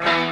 you